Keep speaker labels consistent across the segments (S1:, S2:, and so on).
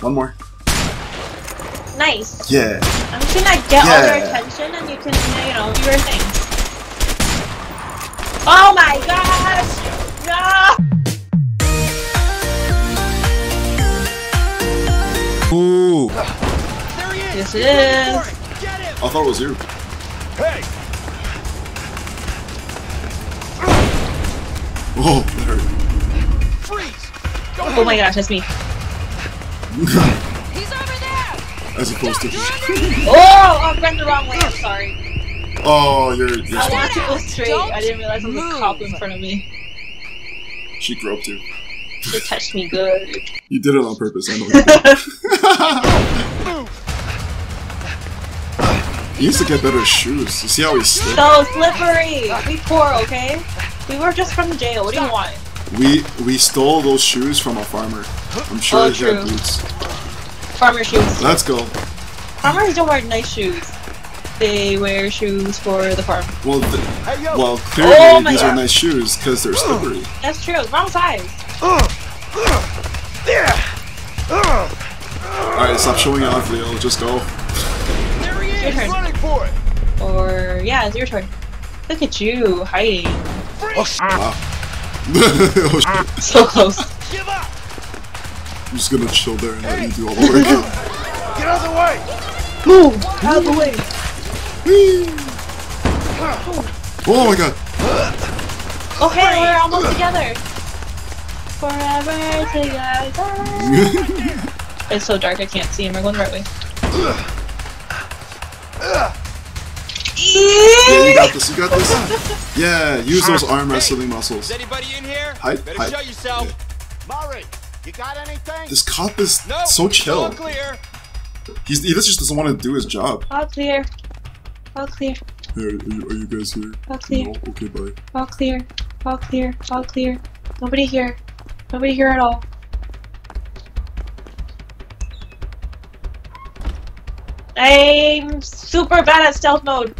S1: One more.
S2: Nice.
S1: Yeah.
S2: I'm just gonna get all their
S1: Yeah.
S2: attention and you can, you know, do your thing. Oh my gosh! No!
S1: Ooh.
S3: There he is!
S2: it
S3: Get
S2: is.
S3: Get him!
S1: I thought it was you.
S3: Hey!
S1: Oh, that hurt.
S3: Freeze!
S2: Oh my gosh, that's me.
S4: He's over there!
S1: As opposed to.
S2: Oh, I ran the wrong way. I'm sorry.
S1: Oh, you're. you're
S2: I
S1: smart.
S2: wanted to go straight. I didn't realize there was a cop in front of me.
S1: She groped you.
S2: They touched me good.
S1: You did it on purpose. I know. You, did. he used to get better shoes. You see how he slipped?
S2: So slippery. We poor, okay? We were just from jail. What do you want?
S1: We we stole those shoes from a farmer. I'm sure
S2: Oh,
S1: he had
S2: true.
S1: boots.
S2: Farmer shoes.
S1: Let's go.
S2: Farmers don't wear nice shoes. They wear shoes for the farm.
S1: Well, th-
S3: Hey,
S1: well, clearly
S2: Oh my
S1: these are nice shoes because they're slippery.
S2: That's true. Wrong size. Uh, uh, uh.
S3: There!
S1: All right, stop showing off, Leo. Just go.
S3: There he
S2: Your
S3: is!
S2: turn.
S3: Running for it!
S2: Or yeah, it's your turn. Look at you hiding.
S3: Freeze!
S1: Wow. oh, shit.
S2: So close.
S3: Give up!
S1: I'm just gonna chill there and let you do all the work.
S3: Get out of the way!
S2: Move out of the way.
S1: Oh my god.
S2: Okay, we're almost together. Forever together. It's so dark I can't see him. We're going the right way.
S1: Yeah, you got this. You got this. Yeah, use those arm wrestling muscles.
S3: Is anybody in here?
S1: Hide,
S3: Better
S1: hide.
S3: show yourself. Murray, you got anything?
S1: This cop is
S3: no.
S1: so chill.
S3: All clear.
S1: He's, he just doesn't want to do his job.
S2: All clear. All clear.
S1: Hey, are, you, are you guys here?
S2: All clear.
S1: No? Okay, bye.
S2: All clear. All clear. All clear. Nobody here. Nobody here at all. I'm super bad at stealth mode.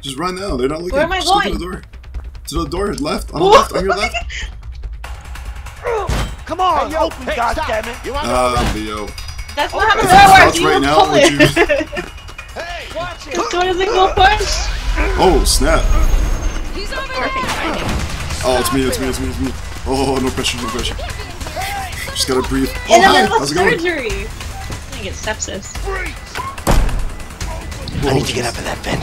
S1: Just run now. They're not looking.
S2: Where am I
S1: Just look at the door. To the door, left. On the left. On your left.
S3: Come on, hey, open, hey, goddammit! You want
S1: Ah, Leo.
S2: That's not how the
S1: If
S2: door works. You
S1: right
S2: don't
S1: now,
S2: pull it.
S1: you-
S3: Hey, watch it!
S2: This door doesn't go push.
S1: Oh snap!
S4: He's over there!
S1: Oh, it's me. It's me. It's me. It's me. Oh, no pressure. No pressure. Just gotta breathe. Oh,
S2: In the
S1: hi.
S2: middle of
S1: How's it going?
S2: surgery. I'm gonna get sepsis.
S3: Freeze!
S1: I
S5: need to get up in that vent.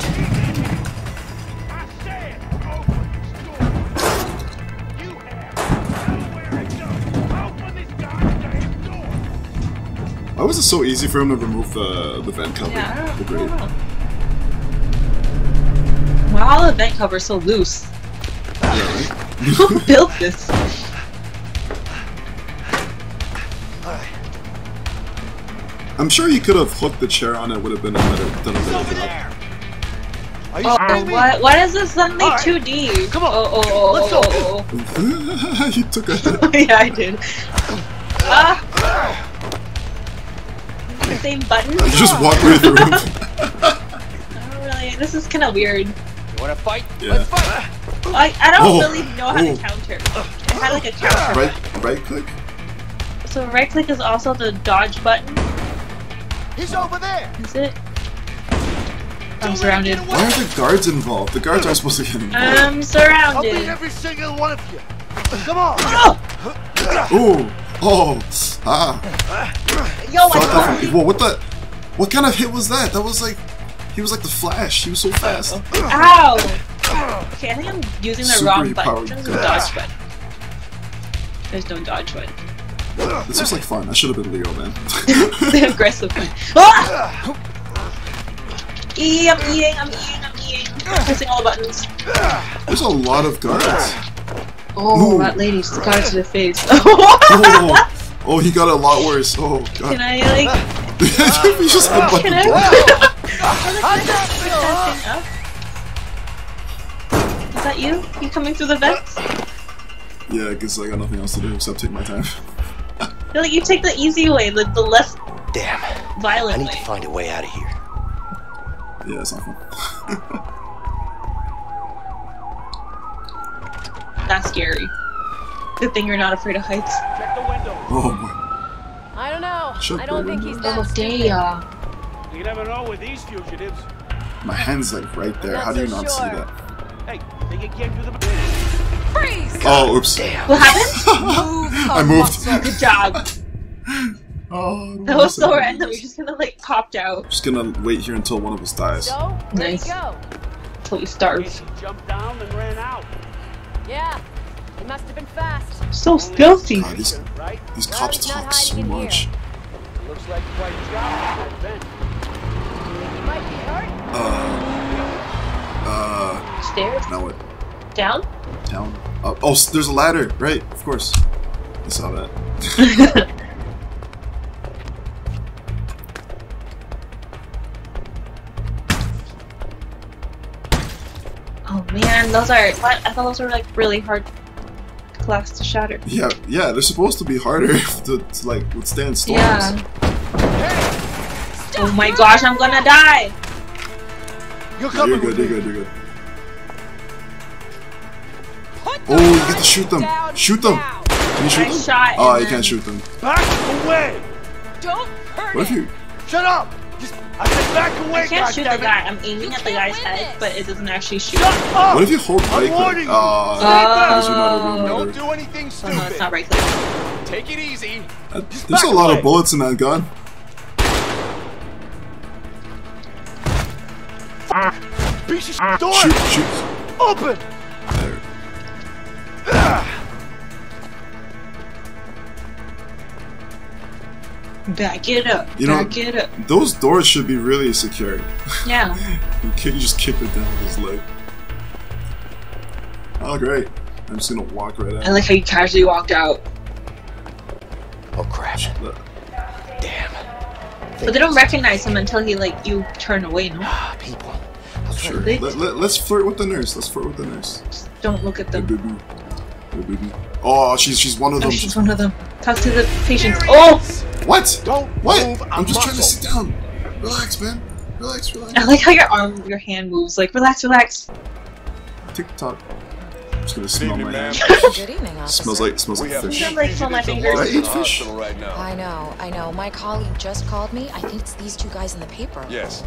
S1: Why was it so easy for him to remove the the vent cover?
S2: Yeah, I don't,
S1: the
S2: I
S1: grate.
S2: don't know. Wow, the vent cover's so loose.
S1: Yeah, right?
S2: Who built this?
S1: I'm sure you could have hooked the chair on it. Would have been a better done a
S3: Over
S1: better job.
S3: there! Are you
S2: Oh,
S3: kidding me?
S2: what? What is this suddenly
S3: All right.
S2: 2D?
S3: Come on.
S2: Oh, oh, oh,
S3: Let's
S2: oh,
S3: go.
S2: oh,
S1: you took a hit.
S2: oh. yeah, I did. Ah. The same button?
S1: You just walked right through him.
S2: I don't really. This is kind of weird.
S3: You wanna fight?
S1: Yeah.
S3: Let's fight!
S2: I, I don't
S1: Oh,
S2: really know how
S1: oh.
S2: to counter. I had like a counter.
S1: right, right click.
S2: So right click is also the dodge button.
S3: He's over there!
S2: Is it? I'm
S3: Don't let him
S2: surrounded.
S1: Why are the guards involved? The guards aren't supposed to get involved.
S2: I'm surrounded.
S3: I'll beat every single one of you! Come on!
S2: Oh!
S1: Ooh, oh, ah.
S2: Yo,
S1: Fuck
S2: I.
S1: Whoa, what the? What kind of hit was that? That was like, he was like the Flash. He was so fast.
S2: Ow! Okay, I think I'm using the
S1: Super
S2: wrong button. There's
S1: gun.
S2: dodge button. There's no dodge button.
S1: This was like fun. I should have been Leo, man.
S2: the aggressive one. Ah! E, I'm eating, I'm eating, I'm eating. Pressing all the buttons.
S1: There's a lot of guards.
S2: Oh,
S1: Ooh.
S2: that lady scar to the face.
S1: Oh, oh, he got a lot worse. Oh god.
S2: Can I, like,
S1: he just headbutted
S2: can
S1: the
S2: I?
S1: door.
S2: Is that you? You coming through the vents?
S1: Yeah, I guess I got nothing else to do except take my time.
S2: I feel like you take the easy way, the, the less
S5: Damn. I
S2: violent
S5: need
S2: way.
S5: to find a way out of here.
S1: Yeah, it's not fun.
S2: That's scary. Good thing you're not afraid of heights.
S3: Check the window.
S1: Oh boy.
S4: I don't know.
S1: Shut
S4: I don't think
S1: window.
S4: he's that
S2: Oh,
S4: stupid.
S2: damn.
S3: Uh, you never know with these fugitives.
S1: My hand's like right there. How do you
S4: so
S1: not see that?
S3: Hey, think you came through the...
S4: Freeze!
S1: Oh, oops.
S5: Damn.
S2: What happened?
S4: Move
S1: I
S4: a
S1: moved.
S4: muscle.
S2: Good job.
S1: Oh,
S2: That was so random. We just kind of like popped out
S1: Just gonna wait here until one of us dies.
S4: So,
S2: Nice.
S4: he
S2: until we starved.
S3: He jumped down and ran out.
S4: Yeah, he must have been fast.
S2: So stealthy.
S1: God, these, these cops talk so
S4: hiding in here.
S1: much.
S3: Looks like quite trapped in that vent.
S4: He might be hurt.
S1: Uh, uh,
S2: Stairs?
S1: now what?
S2: Down?
S1: Down? Uh, oh, there's a ladder. Right, of course. I saw that.
S2: Man, those are. What? I thought those were like really hard glass to shatter.
S1: Yeah, yeah, they're supposed to be harder to, to like withstand storms.
S2: Yeah. Oh my gosh, I'm gonna die!
S3: You're
S1: You're
S3: coming
S1: good, you're good, you're good. Oh, you get to shoot them. Shoot them. Can you shoot
S2: I
S1: them?
S2: shot ah,
S1: Oh,
S2: and
S1: you can't shoot them.
S3: Back away!
S4: Don't hurt
S1: What if you?
S3: Shut up! Just, I said back away,
S2: I can't shoot the guy. I'm aiming
S4: You
S2: at the guy's head,
S4: this.
S2: but it doesn't actually shoot.
S3: Shut up!
S1: What if you hold
S3: I'm
S1: right
S3: warning
S1: click?
S3: you.
S1: Uh,
S3: Stay
S1: because you're not a real
S2: Oh.
S1: mother.
S3: Don't do anything
S2: Oh
S3: stupid.
S2: no, it's not right click.
S3: Take it easy.
S1: Uh, There's a lot
S3: away.
S1: of bullets in that gun.
S3: Piece of door!
S1: Shoot, shoot.
S3: Open!
S2: Back it up.
S1: You know-
S2: Back it up.
S1: Those doors should be really secure.
S2: Yeah.
S1: You, kick, you just kick it down with his leg. Oh, great. I'm just gonna walk right out.
S2: I
S1: out.
S2: like how you casually walked out.
S5: Oh crap. Damn.
S2: But they don't recognize him until he like you turn away, no?
S5: Ah, people.
S1: Sure. Let, let, let's flirt with the nurse. Let's flirt with the nurse.
S2: Just don't look at
S1: Hey,
S2: them.
S1: Baby. Baby. Oh, she's she's one of
S2: Oh,
S1: them.
S2: she's
S1: She's-
S2: one of them. Talk to the patients. Oh!
S1: What?
S3: Don't
S1: What?
S3: move a
S1: I'm just trying to sit down. Relax, man. Relax, relax.
S2: I like how your arm, your hand moves. Like, relax, relax.
S1: Tick tock. I'm just gonna smell my hand.
S6: Good evening, officer.
S1: Smells like smells like fish.
S2: Sounds like smell my fingers.
S1: I eat fish.
S7: right now.
S6: I know, I know. My colleague just called me. I think it's these two guys in the paper.
S7: Yes.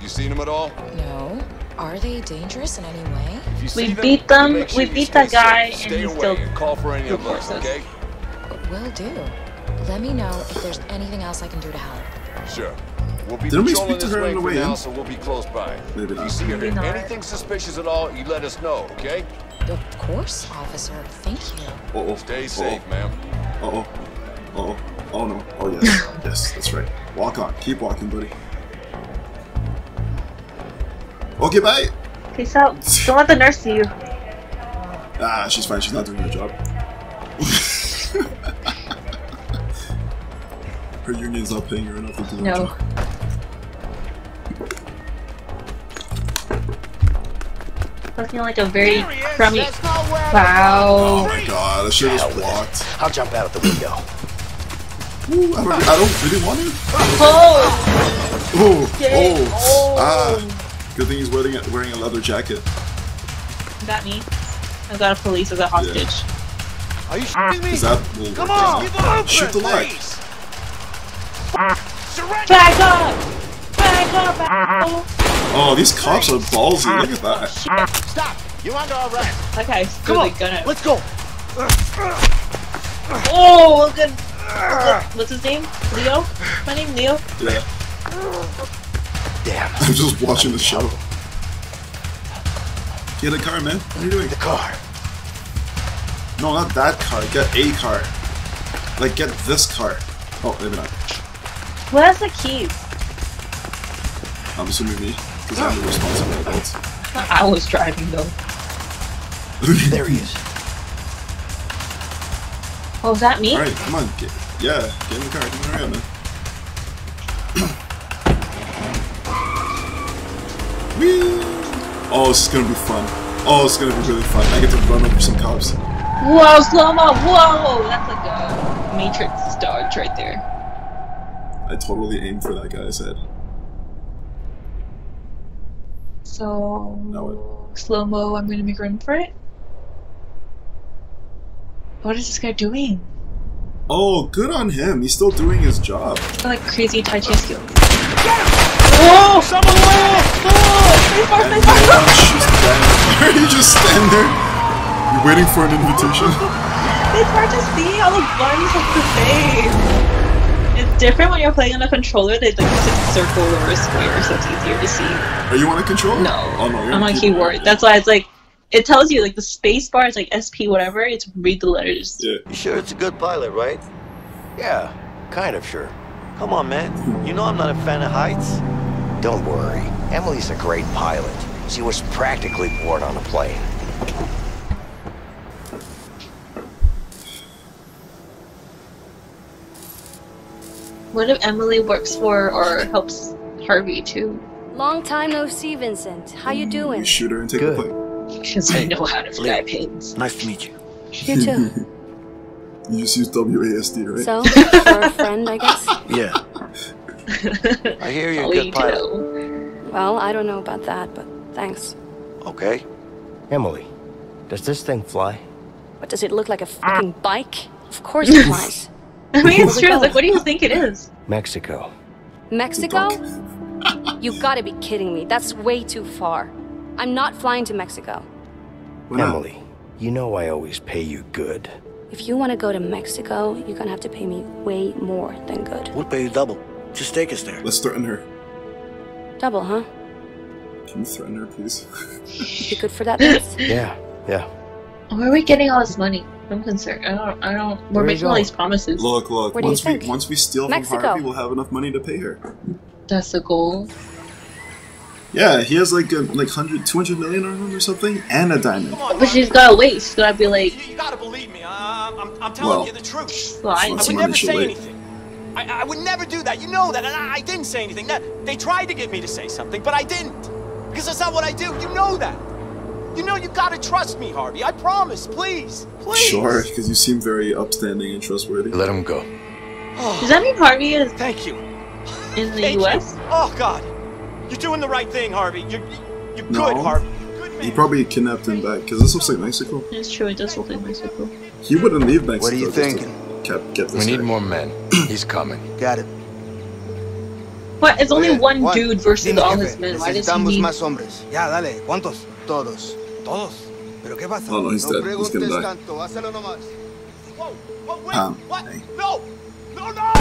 S7: You seen them at all?
S6: No. Are they dangerous in any way?
S7: If you see
S2: We beat them,
S7: make
S2: we beat that guy,
S7: safe.
S2: and
S7: Stay
S2: he still
S7: and call for any of us. Okay.
S6: Will do. Let me know if there's anything else I can do to help.
S7: Sure. We'll be
S1: Didn't we speak to
S7: this
S1: her on
S7: way
S1: the
S7: for
S1: way
S7: now,
S1: in?
S7: so we'll be close by.
S1: Maybe
S7: If you see
S2: Maybe
S7: hear
S2: not.
S7: anything suspicious at all, you let us know, okay?
S6: Of course, officer. Thank you.
S1: Uh oh.
S7: Stay safe, ma'am.
S1: Uh oh. Uh oh. Oh no. Oh yes. yes, that's right. Walk on. Keep walking, buddy. Okay, bye.
S2: Peace out. Don't let the nurse see you.
S1: Ah, she's fine. She's not doing her job. her union's not paying her enough to do her
S2: No.
S1: job.
S2: Looking like a very
S3: Here he is.
S2: crummy.
S3: That's not where I-
S1: Oh my god, I should have
S5: Hell
S1: just
S5: with
S1: walked.
S5: I'll jump out of the window.
S1: Ooh, I don't, I don't really want to.
S2: Oh!
S1: Oh, oh,
S2: Oh.
S1: ah. Good thing he's wearing a, wearing a leather jacket.
S2: Got me. I got a police as a hostage.
S3: Are you ah. shooting me?
S1: Is that will
S3: Come on! Give up!
S1: Shoot the leg.
S3: Surrender!
S2: Back up! Back up! Ah. Back!
S1: Oh, these cops are ballsy. Look at that. Ah.
S3: Stop! You're under arrest.
S2: That guy's
S3: Come
S2: really
S3: on,
S2: gonna.
S3: let's go.
S2: Oh, look at. What's his name? Leo? My name Leo.
S1: Yeah,
S5: Damn.
S1: I'm just watching the show. Get a car, man. What are you doing?
S5: The car.
S1: No, not that car. Get a car. Like, get this car. Oh, maybe not.
S2: Where's the keys?
S1: I'm assuming me, because I'm the responsible adult.
S2: I was driving though.
S5: There he is.
S2: Oh, is that me?
S1: Alright, come on. Get, yeah, get in the car. Come on, hurry up, man. Whee! Oh, this is gonna be fun. Oh, it's gonna be really fun. I get to run over some cops.
S2: Whoa, slow mo! Whoa, that's like a Matrix dodge right there.
S1: I totally aimed for that guy's head.
S2: So
S1: Now
S2: slow mo. I'm gonna make run for it. What is this guy doing?
S1: Oh, good on him. He's still doing his job.
S2: like crazy Tai Chi skills. Whoa!
S3: Someone land!
S2: Oh,
S1: And he punches down. you just stand there. You're waiting for an invitation.
S2: It's hard to see all the buttons of the face. It's different when you're playing on a controller. They like use a circle or a square, so it's easier to see.
S1: Are you on a controller?
S2: No,
S1: Oh no, you're
S2: I'm on keyboard. That's why it's like it tells you like the space bar is like SP whatever. It's read the letters.
S1: Yeah.
S8: You sure it's a good pilot, right? Yeah, kind of sure. Come on, man. You know I'm not a fan of heights. Don't worry. Emily's a great pilot. She was practically born on a plane.
S2: What if Emily works for or helps Harvey too?
S9: Long time no see, Vincent. How you doing?
S1: You
S9: doing?
S1: shoot her and take
S8: Good.
S1: the plane.
S2: Because I know how to fly planes.
S8: Nice to meet you.
S9: You too.
S1: You just use WASD, right?
S9: So, for a friend, I guess.
S8: Yeah. I hear you're a good pilot.
S2: know.
S9: Well, I don't know about that, but thanks.
S8: Okay.
S5: Emily, does this thing fly?
S9: What does it look like a ah. fucking bike? Of course it flies.
S2: I mean, it's true. Like, what do you think it is?
S5: Mexico.
S9: Mexico? You gotta be kidding me. That's way too far. I'm not flying to Mexico.
S1: Why not?
S5: Emily, you know I always pay you good.
S9: If you want to go to Mexico, you're gonna have to pay me way more than good.
S8: We'll pay you double. Just take us there.
S1: Let's threaten her.
S9: Double, huh?
S1: Can you threaten her, please?
S9: You good for that, Vince?
S5: Yeah, yeah.
S2: Where are we getting all this money? I'm concerned. I don't. I don't. We're
S5: Where
S2: making all these promises.
S1: Look, look.
S9: What do you
S1: once we
S9: think?
S1: once we steal
S9: Mexico.
S1: from Harvey, we'll have enough money to pay her.
S2: That's the goal.
S1: Yeah, he has like a, like 100, 200 million on him or something, and a diamond.
S3: On,
S2: But she's gotta wait. She's gotta be like,
S3: You, you gotta believe me. I, I'm, I'm telling
S1: Well,
S3: you the truth.
S2: well, I
S3: I would never say
S1: wait.
S3: anything. I, I would never do that. You know that, and I, I didn't say anything. That they tried to get me to say something, but I didn't, because that's not what I do. You know that. You know you gotta trust me, Harvey. I promise. Please, please.
S1: Sure, because you seem very upstanding and trustworthy.
S5: Let him go.
S2: Oh, does that mean Harvey is
S3: Thank you.
S2: in the
S3: Thank
S2: U.S.?
S3: You. Oh God, you're doing the right thing, Harvey. You're you're
S1: No.
S3: good, Harvey. Good.
S1: He probably kidnapped him back, because this looks like Mexico.
S2: It's true. It does look like Mexico.
S1: He wouldn't leave Mexico.
S8: What are you thinking?
S1: Get, get this
S5: We need
S1: guy.
S5: more men. He's coming.
S8: Got it.
S2: What? It's only
S10: Oye,
S2: one
S10: Juan,
S2: dude versus
S10: dime,
S2: all his men. Why does he need?
S10: más hombres. Ya, dale. ¿Cuántos? Todos. ¿Todos? ¿Pero qué pasa?
S1: Oh, no, he's dead. He's gonna
S10: preguntes
S1: die.
S10: tanto. Hazlo nomás.
S3: Whoa, whoa, wait.
S1: Um,
S3: what?
S1: hey.
S3: No, no, no.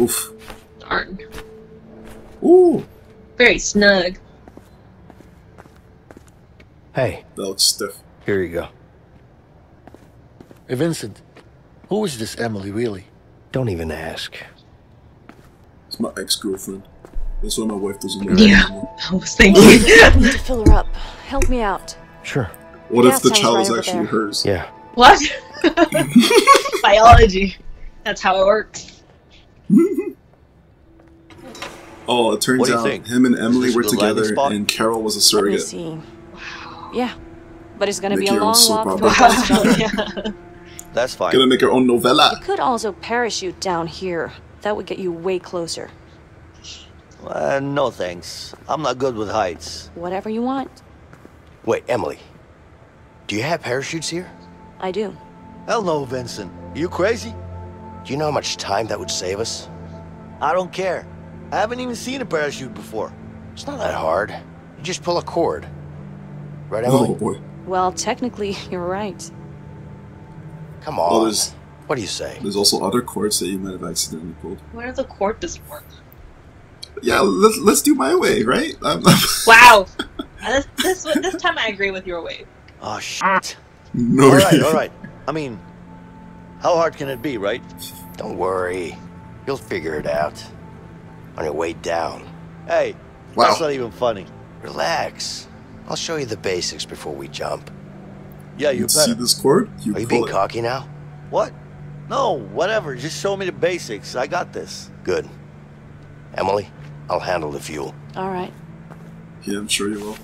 S1: Oof.
S2: Darn.
S1: Ooh.
S2: Very snug.
S5: Hey,
S1: That looks stiff.
S5: here you go.
S4: Hey, Vincent, who is this Emily, really?
S5: Don't even ask.
S1: It's my ex-girlfriend. That's why my wife doesn't know
S2: Yeah.
S1: anymore.
S2: I was thinking.
S9: need to fill her up. Help me out.
S5: Sure.
S1: What
S9: Gas
S1: if the child
S9: right
S1: is
S9: over
S1: actually
S9: there.
S1: hers?
S5: Yeah.
S2: what? Biology. That's how it works.
S1: Oh, it turns
S8: What do you
S1: out
S8: think?
S1: him and Emily were
S8: a good landing
S1: together, and Carol was a
S9: Let me
S1: surrogate.
S9: see. Yeah, but it's gonna be a
S1: your own
S9: long
S1: soap
S9: walk
S1: opera.
S9: from Boston.
S2: yeah.
S8: That's fine.
S1: Gonna make her own novella.
S9: You could also parachute down here. That would get you way closer.
S8: Uh, no thanks. I'm not good with heights.
S9: Whatever you want.
S5: Wait, Emily. Do you have parachutes here?
S9: I do.
S8: Hell no, Vincent. You crazy?
S5: Do you know how much time that would save us?
S8: I don't care. I haven't even seen a parachute before.
S5: It's not that hard. You just pull a cord. Right,
S1: Oh
S5: Emily?
S1: boy.
S9: Well, technically, you're right.
S5: Come
S1: Well,
S5: on.
S1: there's
S5: what do you say?
S1: there's also other cords that you might have accidentally pulled.
S2: What if the cord doesn't work?
S1: Yeah, let's let's do my way, right? I'm,
S2: Wow. Uh, this, this this time I agree with your way.
S8: Oh, shit.
S1: no.
S8: all right, all right. I mean, how hard can it be, right?
S5: Don't worry. You'll figure it out. On your way down.
S8: Hey,
S1: Wow.
S8: that's not even funny.
S5: Relax. I'll show you the basics before we jump.
S8: Yeah, you
S1: You see this cord? You
S5: Are you being
S1: it.
S5: cocky now?
S8: What? No, whatever. Just show me the basics. I got this.
S5: Good. Emily, I'll handle the fuel.
S9: All right.
S1: Yeah, I'm sure you will.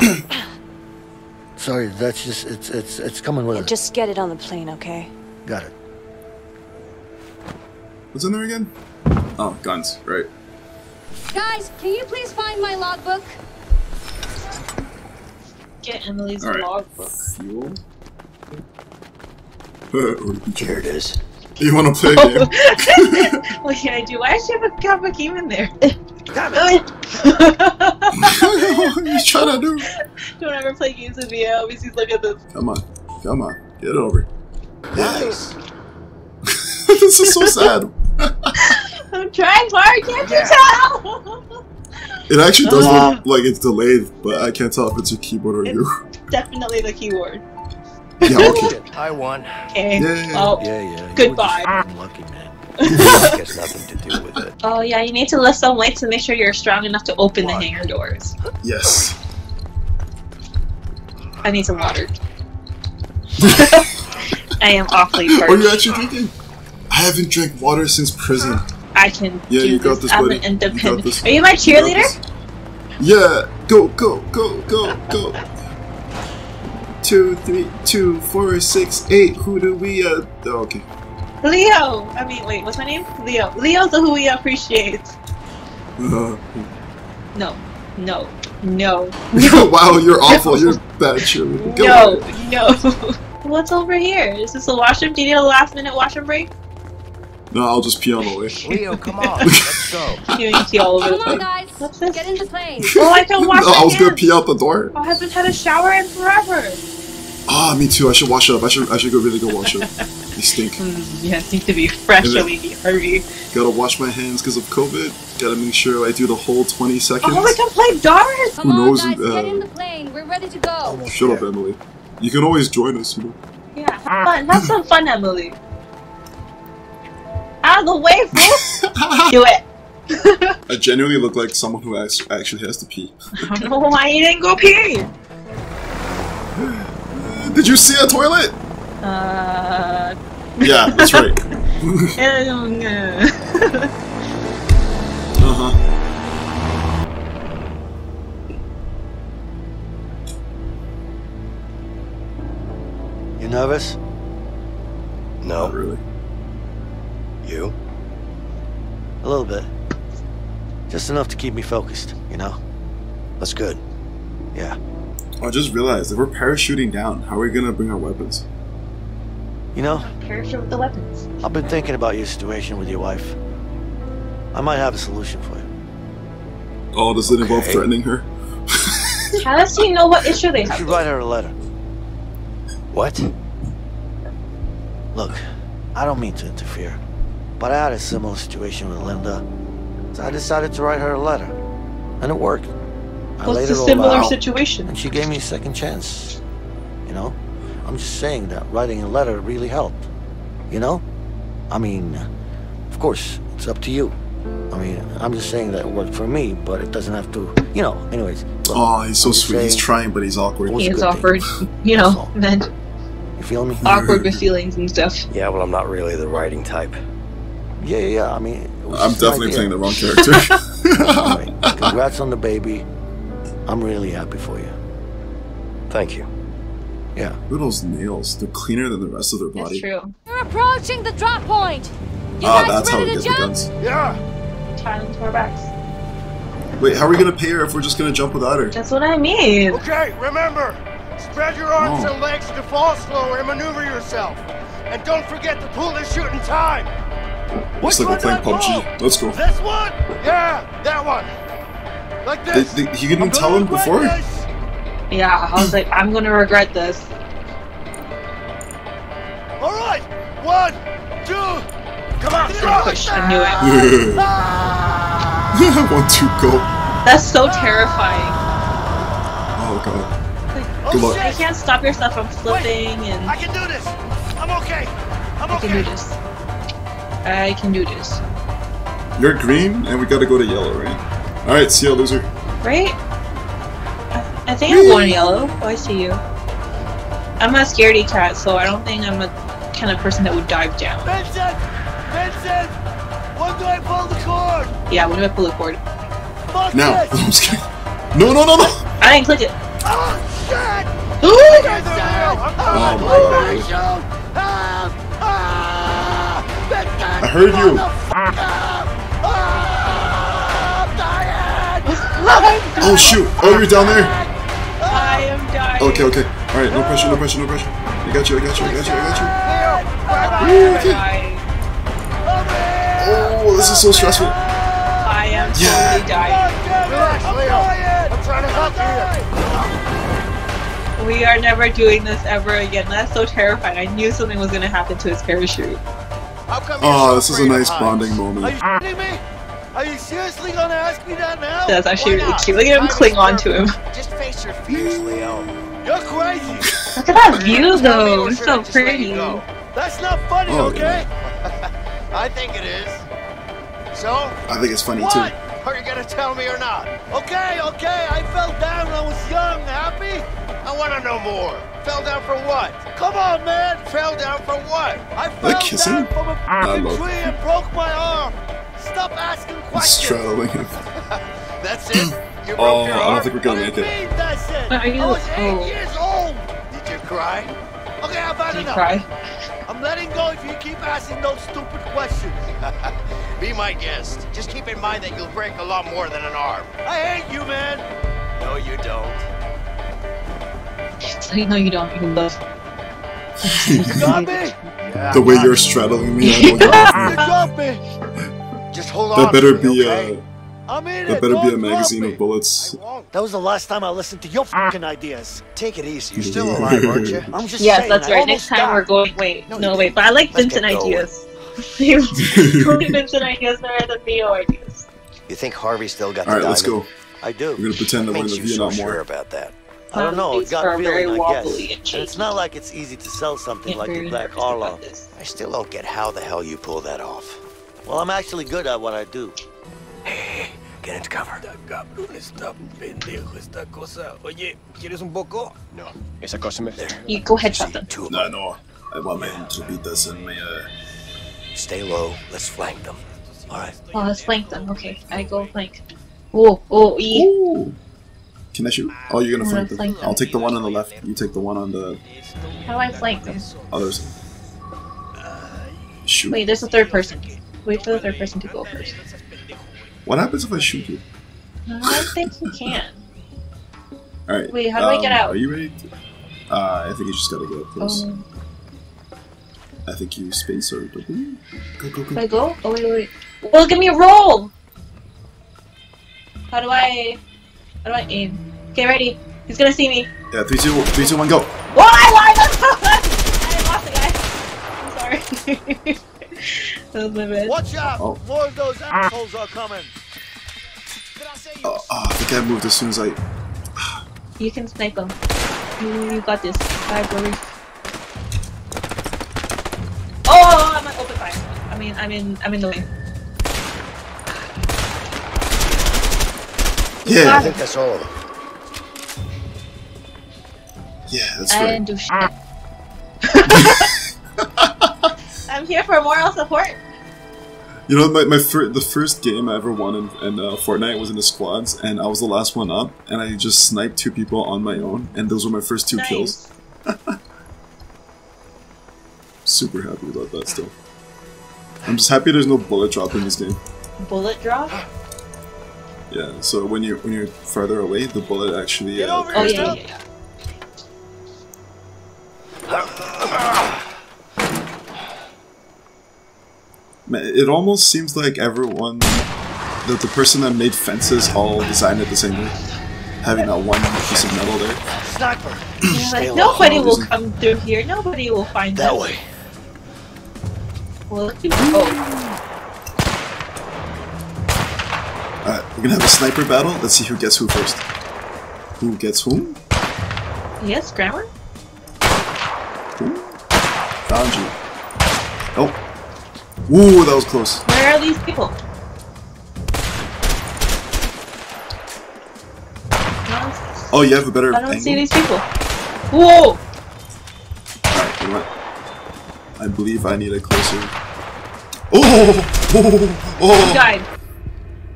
S4: Sorry, that's just, it's, it's, it's coming with us.
S9: Just get it on the plane, okay?
S4: Got it.
S1: What's in there again? Oh, guns. Right.
S9: Guys, can you please find my logbook?
S2: Get Emily's
S1: All right.
S2: logbook.
S1: Fuel.
S8: Here it is.
S1: You want to play a game?
S2: what can I do? Why does she have a cup of game in there?
S8: Damn
S2: Don't
S1: what are you trying to do?
S2: Don't ever play games with me. I always just look at this.
S1: Come on, come on, get over.
S8: Nice.
S1: this is so sad.
S2: I'm trying hard, can't
S8: Yeah.
S2: you tell?
S1: It actually does
S2: Ah.
S1: look like it's delayed, but I can't tell if it's your keyboard or you.
S2: Definitely the keyword.
S1: Yeah, okay.
S8: I won.
S2: Okay.
S1: Yay.
S2: Oh.
S8: Yeah, yeah.
S2: Goodbye.
S8: were just Unlucky, man. Luck has nothing to do with it.
S2: Oh yeah, you need to lift some weights to make sure you're strong enough to open the
S8: What?
S2: hangar doors.
S1: Yes.
S2: I need some water. I am awfully
S1: What are you actually thinking? I haven't drank water since prison.
S2: I can
S1: Yeah,
S2: do
S1: you got
S2: this.
S1: this,
S2: I'm
S1: buddy.
S2: an
S1: You got
S2: independent.
S1: this.
S2: Are you my cheerleader?
S1: this. Yeah, go, go, go, go, go. Two, three, two, four, six, eight. Who do we? Uh, oh, okay.
S2: Leo! I mean, wait, what's my name? Leo. Leo's the who we appreciate.
S1: Uh,
S2: No. No. No.
S1: wow, you're awful. You're bad cheerleader. Go.
S2: No. No. What's over here? Is this a washroom? Do you need a last minute washroom break?
S1: No, I'll just pee on the way.
S8: Leo, come on. Let's go.
S2: You can see all over the
S4: Come on, guys.
S2: What's this?
S4: Get in the plane.
S2: Oh, I can wash
S1: No,
S2: my
S1: I was gonna
S2: hands.
S1: pee out the door.
S2: I haven't had a shower in forever.
S1: Ah, me too. I should wash up. I should. I should go really go wash up. They stink.
S2: Yes, need to be fresh,
S1: Is it-
S2: Alini. Hurry.
S1: Gotta wash my hands because of COVID. Gotta make sure I do the whole 20 seconds.
S2: Oh, we can play darts!
S4: Come
S1: Who
S4: on,
S1: knows,
S4: guys.
S1: uh,
S4: Get in the plane. We're ready to go.
S1: Shut up, Emily. You can always join us, you know.
S2: Yeah, have fun. Have some fun, Emily. Out of the way, fool! Do it.
S1: I genuinely look like someone who actually has to pee.
S2: I don't know why you didn't go pee.
S1: Did you see a toilet?
S2: Uh.
S1: Yeah, that's right.
S2: um, uh,
S1: Uh huh.
S8: You nervous?
S1: Not
S8: No.
S1: really.
S8: You? A little bit. Just enough to keep me focused, you know? That's good. Yeah.
S1: I just realized if we're parachuting down, how are we gonna bring our weapons?
S8: You know,
S2: Parachute with the weapons.
S8: I've been thinking about your situation with your wife. I might have a solution for you.
S1: Oh, does it involve threatening her?
S2: How does he know what issue they
S8: You
S2: have?
S8: should write her a letter. What? Look, I don't mean to interfere, but I had a similar situation with Linda, so I decided to write her a letter, and it worked. I
S2: What's
S8: laid
S2: the
S8: it
S2: similar
S8: out,
S2: situation?
S8: and she gave me a second chance. You know, I'm just saying that writing a letter really helped. You know, I mean, of course, it's up to you. I mean, I'm just saying that it worked for me, but it doesn't have to. You know, anyways. look,
S1: Oh, he's so
S8: I'm just
S1: sweet. He's trying, but he's awkward.
S8: It was
S2: He is awkward. You know,
S8: all.
S2: men.
S8: You feel me?
S2: Awkward with feelings and stuff.
S5: Yeah, well, I'm not really the writing type.
S8: Yeah, yeah, yeah. I mean, it was
S1: I'm definitely
S8: idea.
S1: playing the wrong character.
S8: Anyway, congrats on the baby. I'm really happy for you.
S5: Thank you.
S8: Yeah.
S1: Look at those nails. They're cleaner than the rest of their body.
S2: That's
S1: body.
S2: true.
S4: We're approaching the drop point. You
S1: Ah,
S4: guys
S1: that's how we
S4: ready
S1: get
S4: to
S1: the
S4: jump?
S1: guns.
S11: Yeah.
S2: Tie them to our backs.
S1: Wait, how are we gonna pay her if we're just gonna jump without her?
S2: That's what I mean.
S11: Okay, remember, spread your arms
S1: Oh.
S11: and legs to fall slower and maneuver yourself. And don't forget to pull the shooting time.
S1: Looks
S11: Which
S1: like we're playing
S11: do I
S1: PUBG.
S11: pull?
S1: Let's go.
S11: This one? Yeah, that one. Like this.
S1: they, you didn't tell him before?
S11: this.
S2: Yeah, I was like, I'm gonna regret this.
S11: All right, one, two, come on,
S2: Gonna push. Ah! I knew it. Yeah.
S1: One, two, go.
S2: That's so terrifying.
S1: Oh god.
S2: Like,
S1: Good oh, luck.
S2: you can't stop yourself from flipping and
S11: I can do this. I'm okay. I'm
S2: I can do this. I can do this.
S1: You're green, and we gotta go to yellow, right? Alright, see ya, loser.
S2: Right? I, I think I'm going yellow. Oh, I see you. I'm a scaredy cat, so I don't think I'm a kind of person that would dive down.
S11: Vincent, Vincent, when do I pull the cord?
S2: Yeah, when do I pull the cord?
S11: Fuck
S1: Now. I'm just kidding. No, no, no, no!
S2: I didn't click it.
S11: Oh shit!
S2: Ooh!
S11: Guys are real. I'm
S1: Oh, I heard you.
S11: Ah!
S1: Oh shoot! Oh, you're down there!
S2: I am dying.
S1: Okay, okay. Alright, no pressure, no pressure, no pressure. I got you, I got you, I got you, I got you.
S2: Oh my.
S1: Oh, this is so stressful.
S2: I am
S1: Yeah.
S2: totally dying.
S11: Relax, Leo. I'm trying to help you.
S2: We are never doing this ever again. That's so terrifying. I knew something was gonna happen to his parachute.
S11: How come
S1: Oh, this is a nice
S11: heights?
S1: bonding
S11: Are
S1: moment.
S11: you kidding me? Are you seriously gonna ask me that now?
S2: That's actually really cute. Look at him
S11: Time
S2: cling on to him.
S11: Just face your fears, Leo. You're crazy.
S2: Look at that view though. It's so
S11: I just let
S2: pretty.
S11: That's not funny,
S1: Oh,
S11: okay? I think it is. So,
S1: I think it's funny
S11: what?
S1: too.
S11: Are you gonna tell me or not? Okay, okay, I fell down when I was young. Happy? I wanna know more. Fell down for what? Come on, man. Fell down for what? I fell
S1: kissing?
S11: down from a
S1: I
S11: fucking tree and broke my arm. Stop asking questions.
S1: Straddling him.
S11: That's it? You broke
S1: Oh,
S11: your
S1: I don't think we're gonna
S11: What do
S1: make
S11: you
S1: it.
S11: mean, that's it?
S2: Are you-
S11: I was eight
S2: oh.
S11: years old. Did you cry? Okay, I've had
S2: Did you cry?
S11: I'm letting go if you keep asking those stupid questions. Be my guest. Just keep in mind that you'll break a lot more than an arm. I hate you, man. No, you don't.
S2: So you know you don't. You love.
S11: You got me?
S1: The way you're straddling me, I know
S11: You
S1: you're
S11: got me. Just hold on.
S1: That better
S11: me,
S1: be
S11: okay?
S1: uh,
S11: I'm in
S1: that
S11: it.
S1: better be a
S11: Don't drop
S1: magazine of bullets.
S8: That was the last time I listened to your fucking ideas.
S5: Take it easy. You're still alive, aren't you?
S8: I'm just
S2: Yes,
S8: saying.
S2: that's right. Next time
S8: died.
S2: we're going. Wait,
S5: No,
S2: no, wait. But I like
S5: Let's
S2: Vincent
S5: get he
S2: was tournaments and ideas better than me ideas.
S5: You think Harvey still got All the
S1: diamond? All
S5: right, let's
S1: go.
S5: I do.
S1: We're gonna pretend that we're in the
S5: Vietnam so
S1: War.
S5: Sure about that.
S8: I don't know. It's got feeling, I guess.
S2: And
S8: it's not like it's easy to sell something like the Black Harlow.
S5: I still don't get how the hell you pull that off.
S8: Well, I'm actually good at what I do.
S5: Hey, get into cover.
S3: No. esa cosa me.
S2: You go headshot them.
S1: No, no. I want my hand to be this in my, uh...
S5: Stay low. Let's flank them. All right.
S2: Oh, let's flank them. Okay, I go flank. Oh, oh, E.
S1: Ooh. Can I shoot? Oh, you're gonna
S2: I'm
S1: flank
S2: gonna flank them.
S1: I'll take the one on the left. You take the one on the
S2: How do I flank them?
S1: others. Shoot.
S2: Wait, there's a third person. Wait for the third person to go first.
S1: What happens if I shoot you?
S2: I think you can.
S1: All right.
S2: Wait, how do I get
S1: um,
S2: out?
S1: Are you ready? To... Uh, I think you just gotta get up close.
S2: Um,
S1: I think you space or W. Go go
S2: do
S1: go.
S2: I go? Oh wait, wait, wait. Well, give me a roll. How do I? How do I aim? Okay, ready. He's gonna see me.
S1: Yeah, three two three two one go.
S2: Whoa! I lost the guy. I'm sorry. that was my bad.
S11: Watch out.
S1: Oh.
S11: More of those assholes are coming.
S1: Oh, oh, I think I moved as soon as I.
S2: You can snipe him. You, you got this. Bye, brother. Fire. I mean, I'm in. I'm in the way.
S1: Yeah, I
S5: think that's all of them.
S1: yeah, that's
S2: I didn't do shit. I'm here for moral support.
S1: You know, my, my fir- the first game I ever won in, in uh, Fortnite was in the squads, and I was the last one up, and I just sniped two people on my own, and those were my first two kills. Super happy about that still. I'm just happy there's no bullet drop in this game.
S2: Bullet drop.
S1: Yeah, so when you when you're farther away, the bullet actually
S11: Get
S1: uh,
S11: over
S2: Oh
S11: here,
S2: yeah, yeah, yeah.
S1: Man, It almost seems like everyone, that the person that made fences all designed it the same way, having that one piece of metal there.
S11: Sniper.
S2: Like, nobody will come through here. Nobody will find
S5: That
S2: us.
S5: way.
S2: Well, look at oh,
S1: Alright, we're gonna have a sniper battle. Let's see who gets who first. Who gets whom?
S2: yes, grammar.
S1: Who? Found you. Oh. Ooh, that was close.
S2: Where are these people?
S1: Oh, you have a better
S2: I don't
S1: angle?
S2: see these people. Whoa!
S1: Alright, you know what? I believe I need a closer. Oh! Oh! oh.
S2: He
S1: Oh!
S2: died.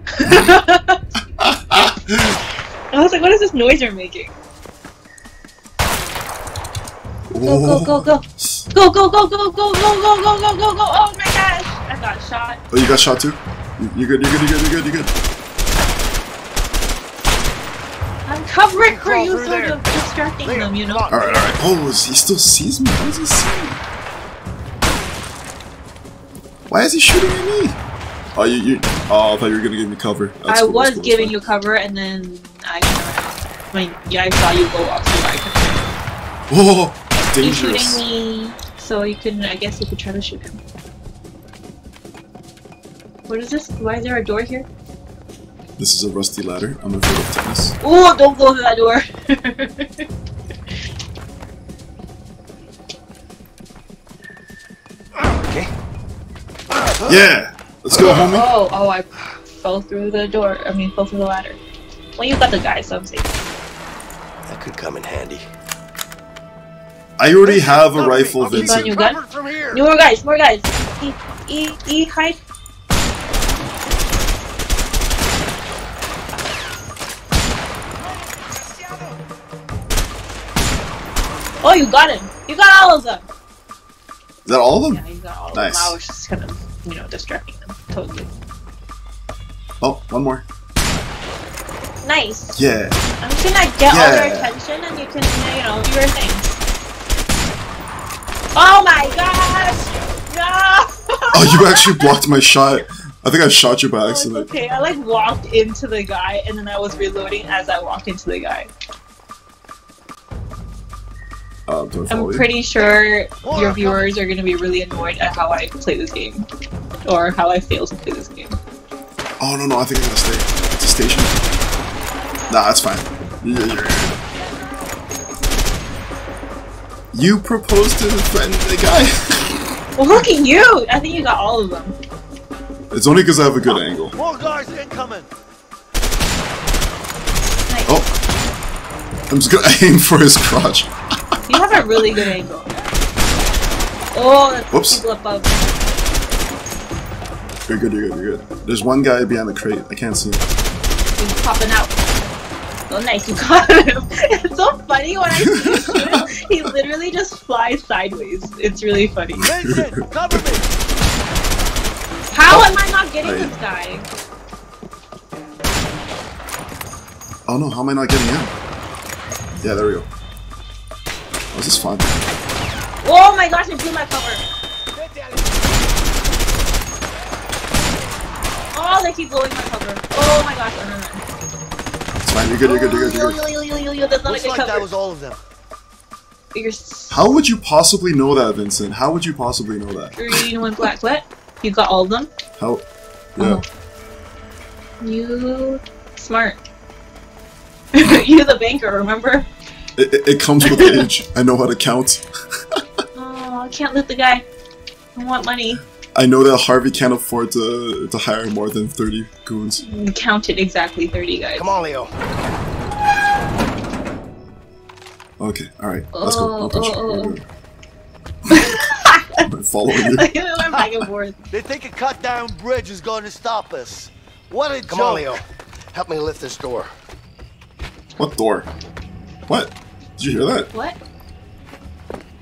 S2: I was like, what is this noise you're making? Go, go, oh. go, go. Go, go, go, go, go, go, go, go, go, go, go. Oh my gosh! I got shot.
S1: Oh, you got shot too? You- You're good, you're good, you're good, you're good, you're good.
S2: I'm covering for you,
S11: through
S2: sort of. Distracting them, you know?
S1: Alright, alright. Oh, he still sees me? How does he see me? Why is he shooting at me? Oh, you, you. Oh, I thought you were gonna give me cover. That's
S2: I
S1: cool,
S2: was
S1: cool,
S2: giving you cover, and then I, I mean, yeah, I saw you go up, so I could.
S1: Oh,
S2: He's shooting
S1: dangerous.
S2: me, so you can. I guess you could try to shoot him. What is this? Why is there a door here?
S1: This is a rusty ladder. I'm afraid of tennis.
S2: Oh, don't go through that door.
S1: Yeah! Let's go, homie.
S2: oh, oh, I fell through the door. I mean, fell through the ladder. Well, you got the guy, so I'm safe.
S5: That could come in handy.
S1: I already have a
S11: Cover me.
S1: rifle,
S2: You got
S1: Vincent.
S2: your gun?
S11: covered from here.
S2: More guys, more guys. E, E, E, hide. Oh, you got him. You got all of them.
S1: Is that all of them?
S2: Yeah, you got all of
S1: Nice.
S2: them. I was just kind of, you know, distracting them. Totally.
S1: Oh, one more.
S2: Nice.
S1: Yeah.
S2: I'm just gonna get all their attention and you can, you know, do your thing. Oh my gosh! No!
S1: Oh, you actually blocked my shot. I think I shot you by
S2: Oh,
S1: accident.
S2: okay. I like walked into the guy and then I was reloading as I walked into the guy.
S1: Uh, do I
S2: I'm pretty sure your viewers are gonna be really annoyed at how I play this game. Or how I fail to play this game.
S1: Oh no no, I think I'm gonna stay. It's a station. Nah, that's fine. You're proposed to threaten the guy.
S2: Well, look at you! I think you got all of them.
S1: it's only because I have a good angle.
S11: More guards incoming.
S2: Nice.
S1: Oh, I'm just gonna aim for his crotch.
S2: You have a really good angle. Oh, that's
S1: Whoops.
S2: people above.
S1: You're good. You're good. You're good. There's one guy behind the crate. I can't see him.
S2: He's popping out. Oh, nice, you caught him. It's so funny when I see him. He literally just flies sideways. It's really funny.
S11: Vincent, cover me.
S2: How am I not getting
S1: Right.
S2: this guy?
S1: Oh no, how am I not getting in? Yeah, there we go. Oh, this is fun.
S2: Oh my gosh, I blew my cover. Oh, they keep blowing my cover. Oh my gosh, run, run, run.
S1: It's fine. You're good. You're good. You're good. You're good.
S2: yo, yo, yo, yo, yo, that's not a good
S11: like
S2: cover.
S11: that was all of them.
S2: You're
S1: How would you possibly know that, Vincent? How would you possibly know that?
S2: green, one black. What? You got all of them?
S1: How? Yeah.
S2: Oh. You smart. you the banker, remember?
S1: It, it, it comes with age. I know how to count.
S2: Oh, I can't loot the guy. I want money.
S1: I know that Harvey can't afford to to hire more than thirty goons.
S2: Mm, Counted exactly 30 guys.
S11: Come on, Leo.
S1: Okay, all right, let's go.
S2: Oh,
S1: Don't touch
S2: oh,
S1: me.
S2: oh.
S1: I'm oh. following you.
S2: I went back and forth.
S11: They think a cut down bridge is going to stop us. What a
S12: Come
S11: joke.
S12: on, Leo. Help me lift this door.
S1: What door? What? Did you hear that?
S2: What?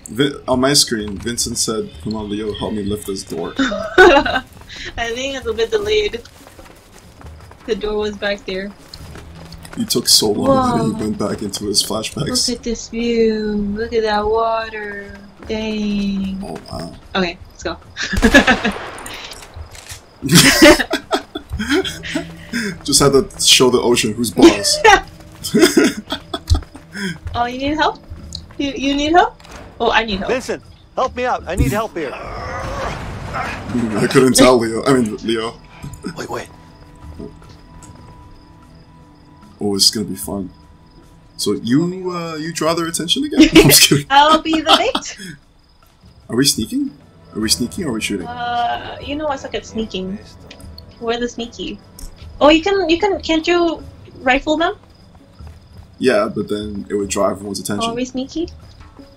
S1: Vi- on my screen, Vincent said, "Come on, Leo, help me lift this door."
S2: I think it's a bit delayed. The door was back there.
S1: He took so long that he went back into his flashbacks.
S2: Look at this view. Look at that water. Dang.
S1: Oh wow.
S2: Okay, let's go.
S1: Just had to show the ocean who's boss.
S2: oh, you need help? You, you need help? Oh, I need help.
S11: Vincent, help me out. I need help here.
S1: I couldn't tell Leo. I mean Leo.
S12: Wait, wait.
S1: Oh, it's gonna be fun. So you uh, you draw their attention again? No, I'm just kidding.
S2: I'll be the bait.
S1: Are we sneaking? Are we sneaking or are we shooting?
S2: Uh, you know I suck at sneaking. We're the sneaky. Oh, you can, you can, can't you rifle them?
S1: Yeah, but then it would draw everyone's
S2: Oh,
S1: attention.
S2: are we sneaky?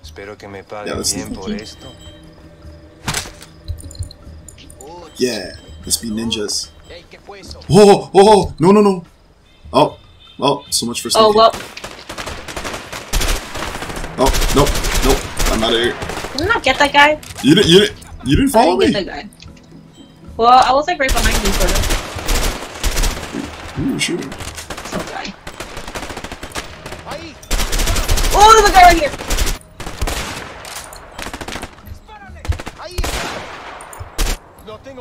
S13: Espero que me
S1: Yeah,
S13: paguen
S1: let's
S13: bien por esto.
S1: Yeah, let's be ninjas. Oh, oh, oh, no, no, no. Oh, oh, so much for sneaking.
S2: Oh, well,
S1: Oh, nope, nope. I'm out of here.
S2: did I not get that guy?
S1: You didn't, you didn't, you didn't follow
S2: I
S1: follow
S2: didn't
S1: me.
S2: get that guy. Well, I was like right behind you, sort of.
S1: Who are you shooting?
S2: Some guy. Oh, there's a guy right here.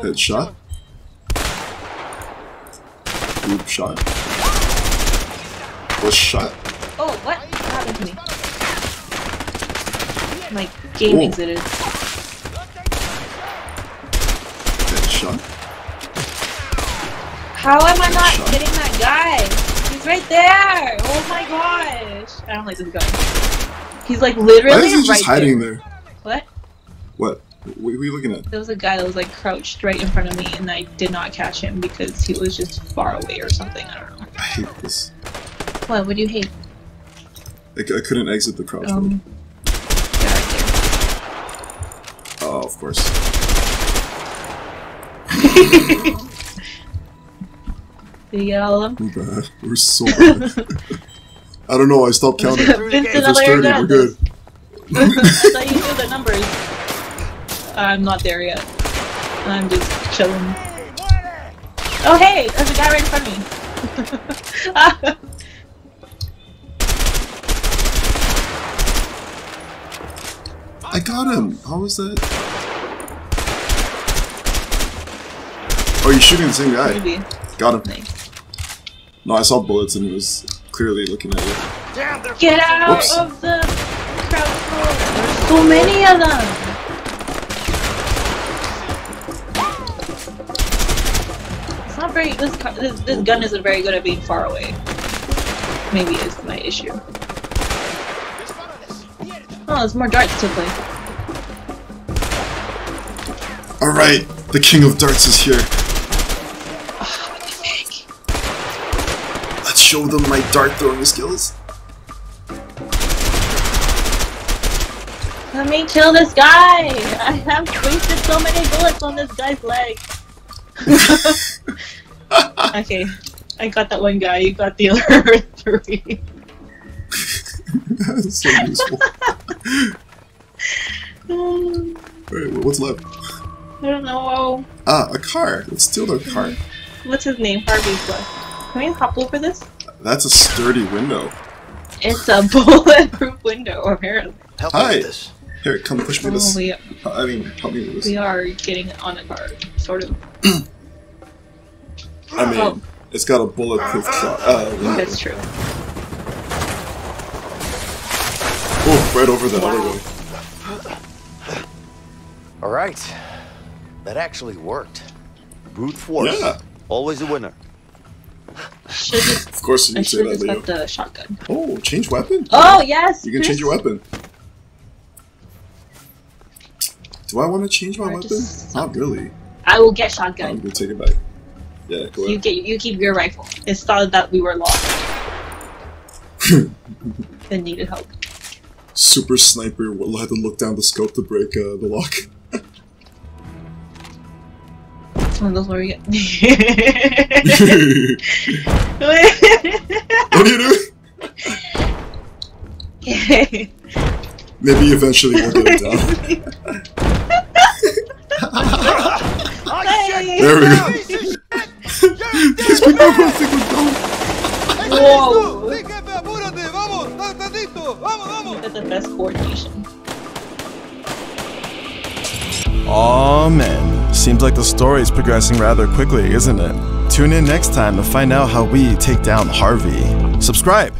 S1: Headshot. Oop shot. Was shot.
S2: Oh, what happened to me? My game
S1: Whoa.
S2: exited.
S1: Headshot.
S2: How am I not
S1: Shot.
S2: hitting that guy? Right there! Oh my gosh! I don't like this guy. He's like literally
S1: Why is he
S2: right
S1: just hiding
S2: there.
S1: there?
S2: What?
S1: What? What are you looking at?
S2: There was a guy that was like crouched right in front of me, and I did not catch him because he was just far away or something. I don't know.
S1: I hate this.
S2: What? What do you hate?
S1: I couldn't exit the crouch.
S2: Um.
S1: Oh, of course.
S2: there. Did you um, get all of them?
S1: We're bad. We're so bad. I don't know. I stopped counting.
S2: Vincent,
S1: it's
S2: I'll let
S1: 30,
S2: you
S1: we're
S2: know.
S1: good.
S2: I thought you knew the numbers. I'm not there yet. I'm just chilling. Oh hey, there's a guy right in front of me.
S1: I got him. How was that? Oh, you're shooting the same guy.
S2: Maybe.
S1: Got him. No, I saw bullets and he was clearly looking at you.
S11: Damn,
S2: Get out
S1: Whoops.
S2: of the crowd hole. There's so many of them. It's not very. This this, this gun isn't very good at being far away. Maybe is my issue. Oh, there's more darts to play.
S1: Alright, the king of darts is here. Show them my dart throwing skills.
S2: Let me kill this guy! I have wasted so many bullets on this guy's leg. okay, I got that one guy. You got the other three.
S1: That's so useful.
S2: Um,
S1: Alright, what's left?
S2: I don't know.
S1: Ah, a car. Let's steal their car.
S2: What's his name? Harvey's left. Can we hop over this?
S1: That's a sturdy window.
S2: It's a bulletproof window, apparently.
S11: Help
S1: Hi.
S11: me this.
S1: Here, come push me
S2: Oh,
S1: this.
S2: we,
S1: I mean, help me with this.
S2: we are getting on a car, sort of.
S1: I mean,
S2: Oh.
S1: it's got a bulletproof clock. Uh.
S2: That's true.
S1: Oh, right over the other way.
S5: All right. That actually worked. Brute force.
S1: Yeah.
S5: Always a winner.
S1: Of course you
S2: I should
S1: that, Leo.
S2: got the shotgun.
S1: Oh, change weapon?
S2: Oh yes.
S1: You can change your weapon. Do I want to change my weapon? Not really.
S2: I will get
S1: I'm
S2: shotgun.
S1: gonna take it back. Yeah, go
S2: You
S1: ahead.
S2: get you keep your rifle. It's thought that we were lost and needed help.
S1: Super sniper will have to look down the scope to break uh, the lock.
S2: It's one of those where we get.
S1: what are you doing? Maybe eventually we'll get it down. There we go. These people don't think we're going.
S2: Whoa! That's the best coordination.
S13: Aw man, seems like the story is progressing rather quickly, isn't it? Tune in next time to find out how we take down Harvey. Subscribe!